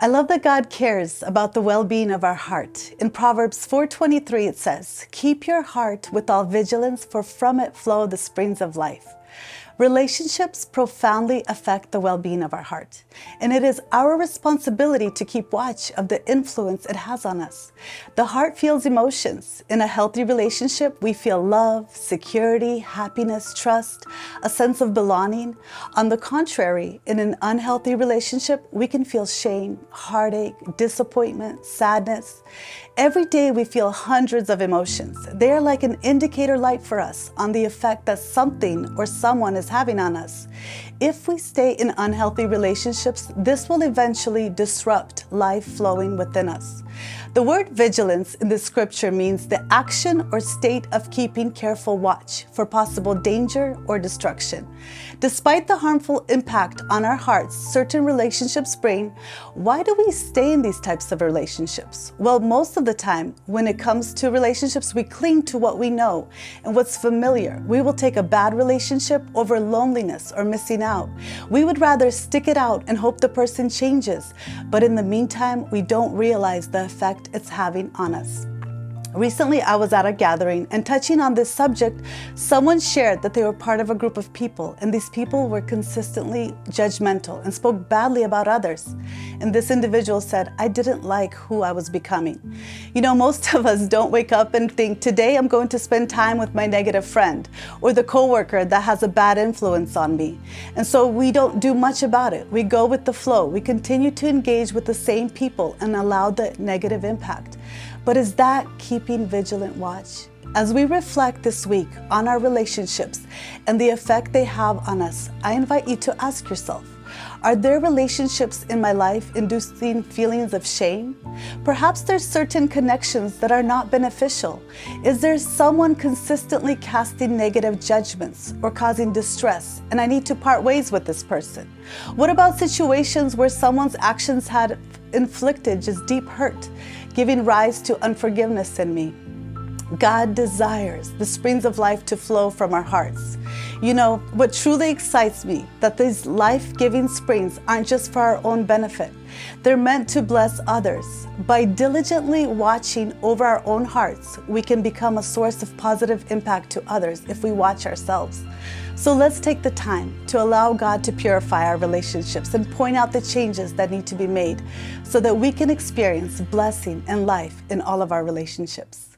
I love that God cares about the well-being of our heart. In Proverbs 4:23 it says, "Keep your heart with all vigilance, for from it flow the springs of life." Relationships profoundly affect the well being of our heart, and it is our responsibility to keep watch of the influence it has on us. The heart feels emotions. In a healthy relationship, we feel love, security, happiness, trust, a sense of belonging. On the contrary, in an unhealthy relationship, we can feel shame, heartache, disappointment, sadness. Every day we feel hundreds of emotions. They are like an indicator light for us on the effect that something or someone is having on us. If we stay in unhealthy relationships, this will eventually disrupt life flowing within us. The word vigilance in the scripture means the action or state of keeping careful watch for possible danger or destruction. Despite the harmful impact on our hearts certain relationships bring, why do we stay in these types of relationships? Well, most of the time, when it comes to relationships, we cling to what we know and what's familiar. We will take a bad relationship over loneliness or missing out. We would rather stick it out and hope the person changes. But in the meantime, we don't realize the effect it's having on us. Recently, I was at a gathering and touching on this subject, someone shared that they were part of a group of people and these people were consistently judgmental and spoke badly about others. And this individual said, I didn't like who I was becoming. You know, most of us don't wake up and think, today I'm going to spend time with my negative friend or the coworker that has a bad influence on me. And so we don't do much about it. We go with the flow. We continue to engage with the same people and allow the negative impact. But is that keeping vigilant watch? As we reflect this week on our relationships and the effect they have on us, I invite you to ask yourself Are there relationships in my life inducing feelings of shame? Perhaps there's certain connections that are not beneficial. Is there someone consistently casting negative judgments or causing distress and I need to part ways with this person? What about situations where someone's actions had inflicted just deep hurt? Giving rise to unforgiveness in me. God desires the springs of life to flow from our hearts. You know, what truly excites me that these life-giving springs aren't just for our own benefit. They're meant to bless others. By diligently watching over our own hearts, we can become a source of positive impact to others if we watch ourselves. So let's take the time to allow God to purify our relationships and point out the changes that need to be made so that we can experience blessing and life in all of our relationships.